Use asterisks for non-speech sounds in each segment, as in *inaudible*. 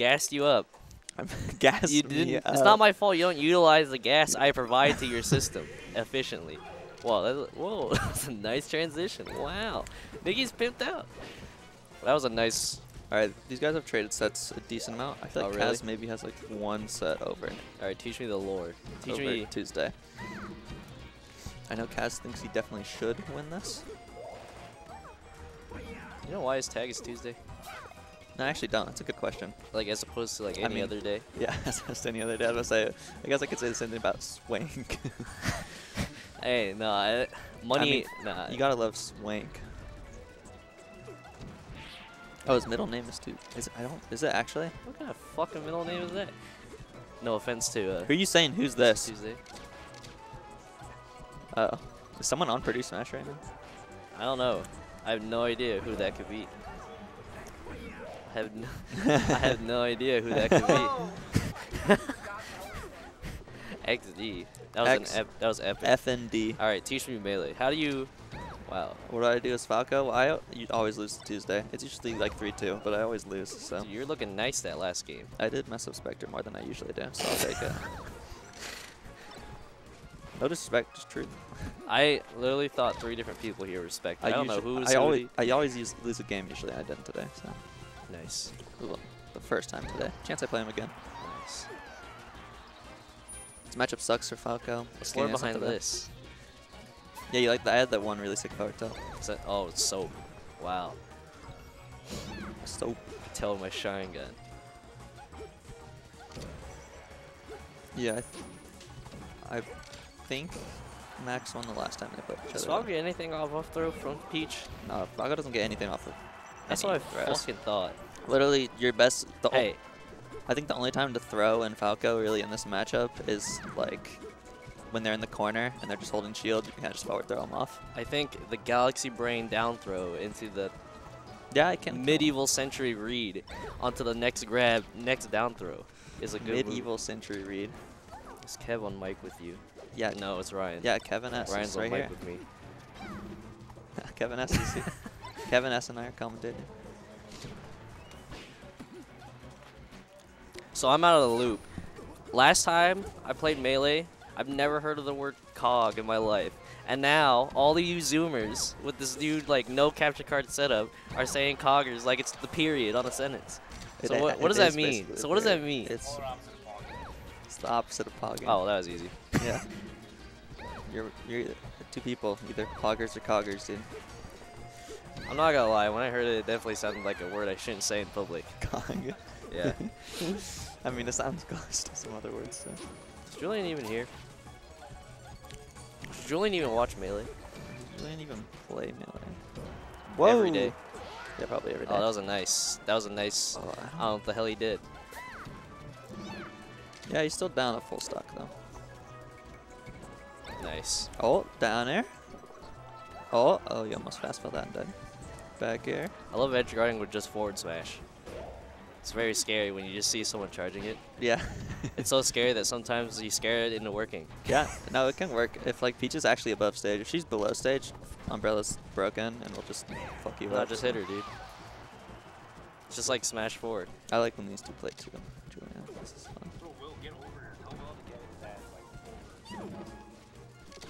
gassed you up. I'm *laughs* gassed You didn't. It's up. not my fault. You don't utilize the gas I provide to your system efficiently. Whoa, that's, whoa, *laughs* that's a nice transition. Wow, Nikki's pimped out. That was a nice. All right, these guys have traded sets a decent amount. I feel Oh, like really? Kaz maybe has like one set over All right, teach me the lore. Teach over me. Tuesday. I know Kaz thinks he definitely should win this. You know why his tag is Tuesday? No, I actually don't. That's a good question. Like as opposed to like I any mean- other day. Yeah, *laughs* as opposed to any other day. I was say, I guess I could say the same thing about Swank. *laughs* Hey, no, I, money. mean, nah, you gotta love Swank. Oh, his middle name is too. Is it, I don't. Is it actually? What kind of fucking middle name is that? No offense to uh, Who are you saying? Who's this? Tuesday. Oh, is someone on Purdue Smash right now? I don't know. I have no idea who that could be. I have no, *laughs* I have no idea who that could be. *laughs* XD. That was X- an ep that was epic. FND. All right, teach me melee. How do you? Wow. What do I do as Falco? Well, I o- you always lose to Tuesday. It's usually like 3-2, but I always lose, so. Dude, you're looking nice that last game. I did mess up Spectre more than I usually do, so I'll take it. No disrespect, just truth. *laughs* I literally thought three different people here respect. I, don't know who's I who always, I always use, lose a game usually. I didn't today, so. Nice. Well, the first time today. Chance I play him again. Nice. This matchup sucks for Falco. What's lore behind this? Yeah, you like that? I had that one really sick power top. Is that, oh, it's soap. Wow. So, Tell my shine gun. yeah, I, th I think Max won the last time they played each Does other. Frog get anything off off throw from Peach? Uh, no, Falco doesn't get anything off of That's what I fucking thought. Literally, your best. The Hey, I think the only time to throw in Falco really in this matchup is like when they're in the corner and they're just holding shield. You can just forward throw them off. I think the Galaxy Brain down throw into the Yeah, I can. medieval century read onto the next grab, next down throw is a good move. medieval century read. Is Kev on mic with you? Yeah, No, it's Ryan. yeah. Kevin S Ryan's is on right mic here. with me. *laughs* Kevin S is here. *laughs* Kevin S and I are commentating. So I'm out of the loop. Last time I played Melee, I've never heard of the word cog in my life. And now all of you Zoomers with this new like no capture card setup are saying coggers like it's the period on a sentence. So It- what, what it does that mean? So what does that mean? It's it's the opposite of pogging. Oh, that was easy. yeah. You're you're two people, either poggers or coggers, dude. I'm not gonna lie, when I heard it, it definitely sounded like a word I shouldn't say in public. *laughs* Yeah. *laughs* I mean, it sounds close to some other words. So. Is Julian even here? Does Julian even watch Melee? You didn't even play melee. Every day. Yeah, probably every day. Oh, that was a nice. That was a nice. Oh, I I don't- don't know what the hell he did. Yeah, he's still down at full stock though. Nice. Oh, down air. Oh, oh, you almost fast fell that and died. Back air. I love edge guarding with just forward smash. It's very scary when you just see someone charging it. Yeah. *laughs* It's so scary that sometimes you scare it into working. yeah. No, it can work if like Peach is actually above stage. If she's below stage, Umbrella's broken and we'll just fuck you Not up. just hit her, dude. It's just like smash forward. I like when these two play too. This is fun.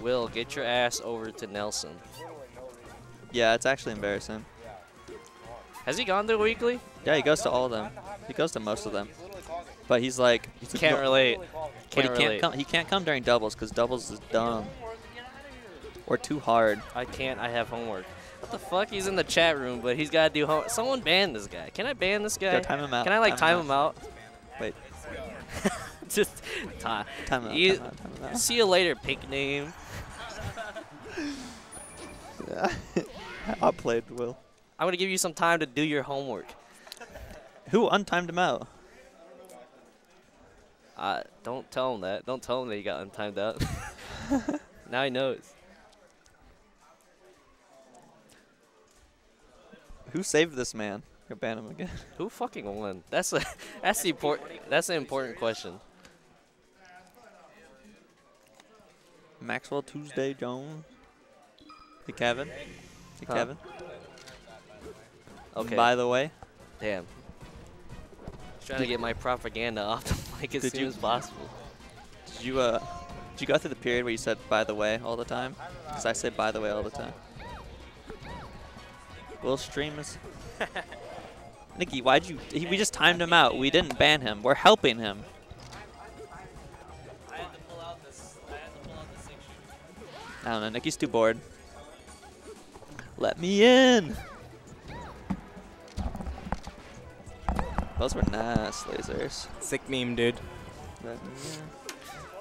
Will, get your ass over to Nelson. Yeah, it's actually embarrassing. Has he gone to weekly? Yeah, he goes to all of them. He goes to most of them. But he's like, he's Can't "No." relate. Can't he can't relate. come. He can't come during doubles because doubles is dumb or too hard. I can't. I have homework. What the fuck? He's in the chat room, but he's got to do home. Someone ban this guy. Can I ban this guy? Go time him out. Can I like time him out? Wait, *laughs* Just time. time him out. You- time out, time him out. See you later, pink name. *laughs* *laughs* I played Will. I'm gonna give you some time to do your homework. Who untimed him out? Uh, don't tell him that. Don't tell him that he got untimed out. *laughs* now he knows. Who saved this man? Go ban him again. *laughs* Who fucking won? That's a that's the important that's the important question. Maxwell Tuesday Jones. Hey Kevin. Hey Huh? Kevin. Okay. By the way, Damn. trying to get my propaganda off the *laughs* mic as Did soon you- as possible. Did you uh, did you go through the period where you said "by the way" all the time? Because I say "by the way" all the time. Will stream is. *laughs* Nikki, why'd you? He, we just timed him out. We didn't ban him. We're helping him. I had to pull out this. I had to pull out the. I don't know. Nikki's too bored. Let me in. Those were nice lasers. Sick meme, dude. Let me.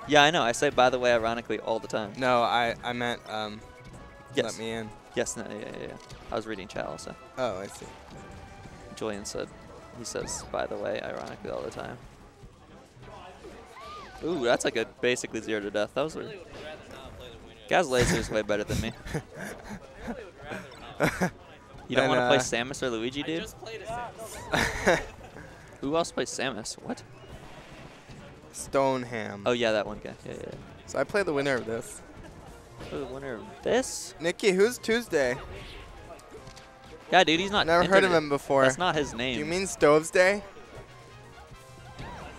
Yeah, I know. I say "by the way" ironically all the time. No, I I meant um. Yes. Let me in. Yes. No. Yeah. Yeah. yeah. I was reading chat also. Oh, I see. Julian said, he says, by the way, ironically all the time. Ooh, that's like a basically zero to death. Those were... a, really would rather not play the winner. Gaz Laser is way better than me. I really would rather not. You don't want to play uh, Samus or Luigi, I dude? *laughs* Who else plays Samus? What? Stoneham. Oh yeah, that one guy. Yeah, yeah. So I play the winner of this. Oh, the winner of this? Nikki, who's Tuesday? Yeah, dude, he's not. Never heard of him before. That's not his name. Do you mean Stoves Day?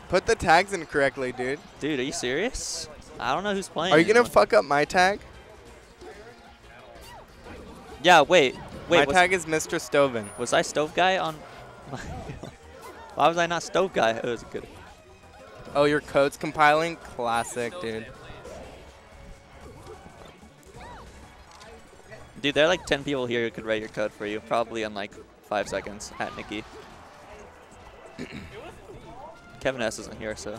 Put the tags in correctly, dude. Dude, are you serious? I don't know who's playing. Are you gonna fuck up my tag? Yeah, wait, wait. my tag is Mr. Stoven. was I Stove Guy on? Why was I not Stove Guy? It was good. Oh, your code's compiling? Classic, dude. Dude, there are like 10 people here who could write your code for you, probably in like five seconds at Nikki. *coughs* Kevin S isn't here, so.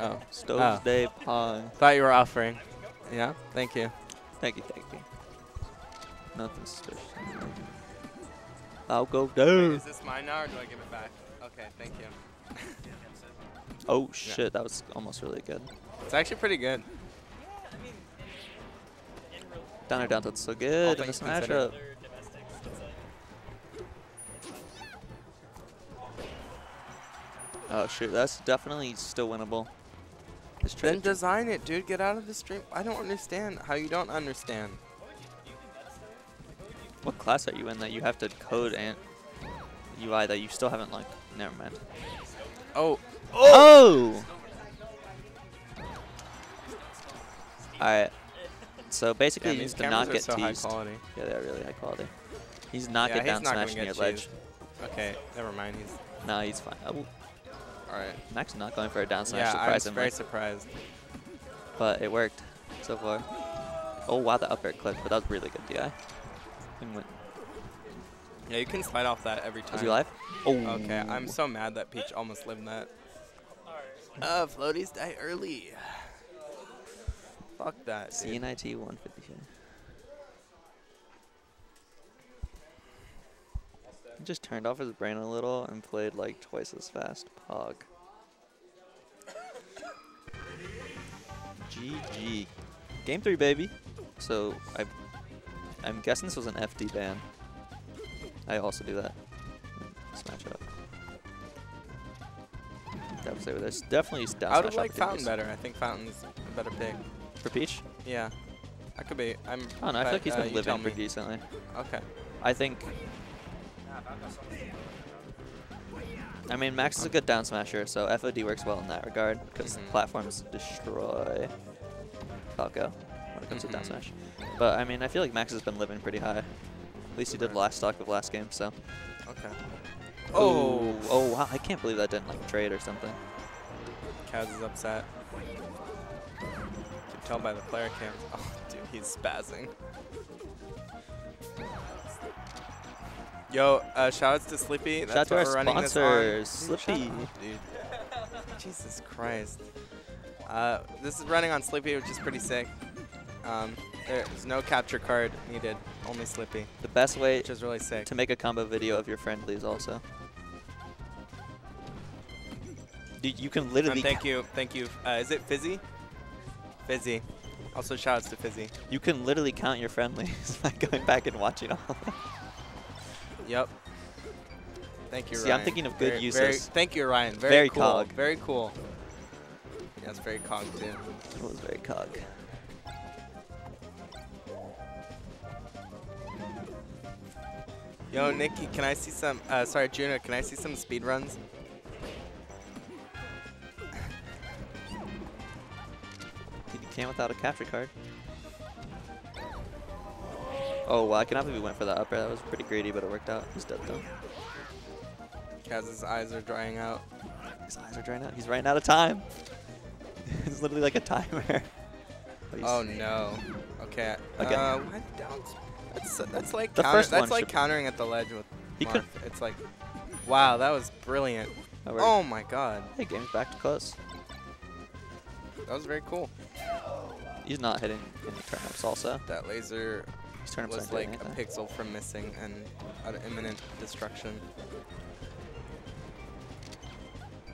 Oh. Stoves Oh. Day Pong. Thought you were offering. Yeah, thank you. Thank you, thank you. Nothing suspicious. I'll go down. Is this mine now or do I give it back? Okay, thank you. *laughs* Oh shit, that was almost really good. It's actually pretty good. Down or down, that's so good in things this considered. matchup. Oh shoot, that's definitely still winnable. Then design it, dude. Get out of the stream. I don't understand how you don't understand. What class are you in that you have to code and UI that you still haven't like? Never mind. Oh, Oh. All right. So basically, he these needs to not get so teased. Yeah, they're really high quality. He's not Yeah, get down get near ledge. Okay, never mind. He's No, he's fine. Oh, all right. Max is not going for a down smash, Yeah, I'm very surprised. but it worked so far. Oh wow, the up air clipped, but that was really good DI. And went- Yeah, you can slide off that every time. Was he live? Oh. Okay, I'm so mad that Peach almost lived that. Uh, floaties die early. Fuck that. dude. CNIT 150. He just turned off his brain a little and played like twice as fast. Pog. *coughs* GG. Game three, baby. So I, I'm guessing this was an FD ban. I also do that. Let's up. Definitely, there's definitely down I would smash like Fountain better. I think Fountain's a better pick. For Peach? Yeah, I could be. I'm. Oh no, I feel like he's uh, been tell living pretty decently. Okay. I think. I mean, Max is a good down smasher, so FOD works well in that regard because Mhm. platforms destroy Falco when it comes to down Mhm. smash. But I mean, I feel like Max has been living pretty high. At least he did last stock of last game, so. Okay. Oh, oh wow! I can't believe that didn't like trade or something. Kaz is upset. You can tell by the player cam. *laughs* Oh, dude, he's spazzing. Yo, uh, shoutouts to Slippi. That's Shout what our we're running sponsors, this on. Slippi. up, dude. Jesus Christ. Uh, this is running on Slippi, which is pretty sick. Um, there's no capture card needed, only Slippi, The best way which is really sick. to make a combo video of your friendlies also. Dude, you can literally And thank you, thank you. Uh, is it Fizzy? Fizzy. Also, shoutouts to Fizzy. you can literally count your friendlies *laughs* by going back and watching all of them. Yep. Thank you, Ryan. See, Ryan. I'm thinking of good very, uses. Very, thank you, Ryan. Very, Very cool. cog. Very cool. Yeah, it's very cog too. It was very cog. Yo, Nikki, can I see some? Uh, sorry, Juno, can I see some speed runs? You can't without a capture card. Oh, wow, I cannot believe we went for that upper. That was pretty greedy, but it worked out. He's dead, though. Kaz's eyes are drying out. His eyes are drying out. He's running out of time. *laughs* it's literally like a timer. *laughs* Oh no. Okay. Again. Uh, why down? That's that's like The counter, first that's like countering at the ledge with. He could- It's like, wow, that was brilliant. that. Oh my god, Hey, game's back to close. that was very cool. He's not hitting any turnips also. That laser was like a anything. pixel from missing and imminent destruction.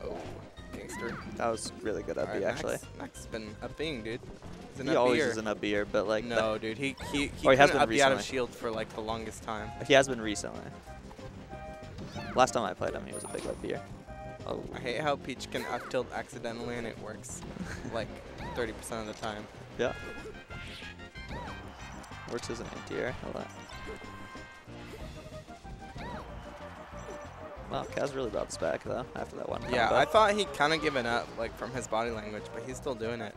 Oh, gangster. That was really good up B, actually. Max, Max has been up being, dude. An He up always is an up B'er, but like No, *laughs* dude, he he he, Or he has been up B out of recently. shield for like the longest time. he has been recently. Last time I played him, he was a big up B'er. Oh, I hate how Peach can up tilt accidentally and it works *laughs* like 30% of the time. yeah. Works as an anti-air a lot. Wow, Kaz really brought this back though after that one. Yeah, combo. I thought he'd kind of given up like from his body language, but he's still doing it.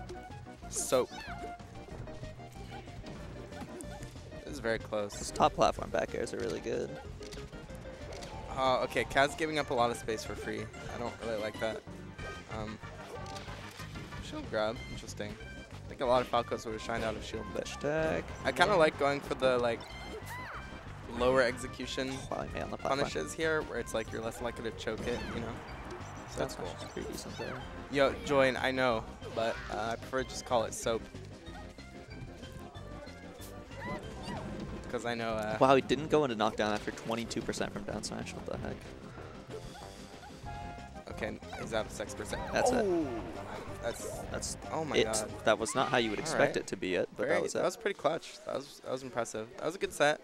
Soap. This very Those close. top platform back airs are really good. Uh, okay, Kaz giving up a lot of space for free. I don't really like that. Um, shield grab, interesting. I think a lot of Falcos would have shined out of shield, Bush tag. I kind of like going for the like lower execution Wow, he made on the platform. punishes here, where it's like you're less likely to choke it, you know. So that's That cool. punish is pretty decent there. Yo, Join, I know, but uh, I prefer to just call it soap. Because I know. Uh, Wow, he didn't go into knockdown after 22% from down smash. What the heck? Okay, he's out of six percent. That's it. That's. That's Oh my it. god. That was not how you would expect Alright. it to be it, but Very, that was it. That was pretty clutch. That was that was impressive. That was a good set.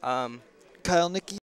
Um, Kyle Nicky